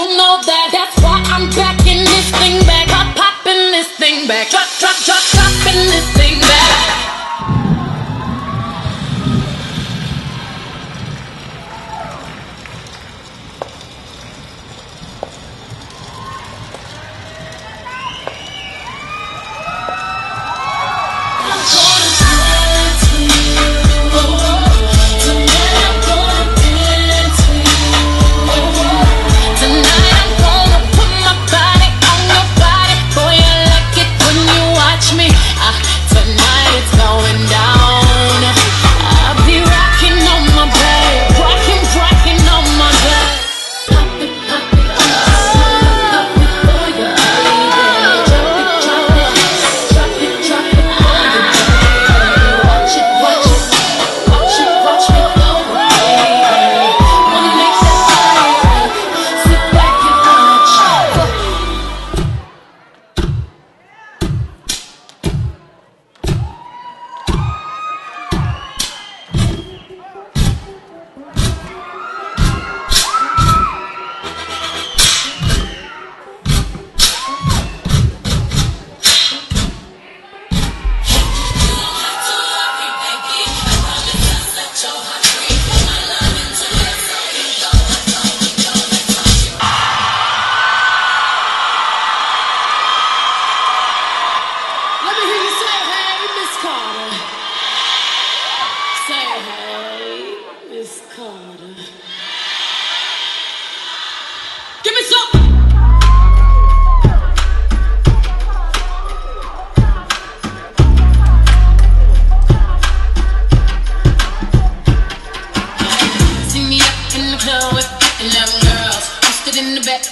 you know that That's why I'm backing this thing back Pop, popping this thing back. Drop, drop, drop, dropping this thing back. Give me some. See me in the club with the love girls. Posted in the back,